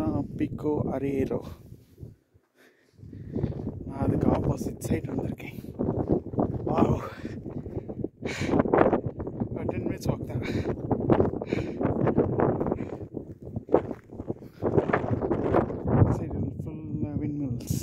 தான் பிக்கோ அரேரோ நான் அதுக்கு ஆப்போசிட் சைட் வந்திருக்கேன் வா டென் மினிட்ஸ் வாக் தான் சைடு ஃபுல்லாக விண்மில்ஸ்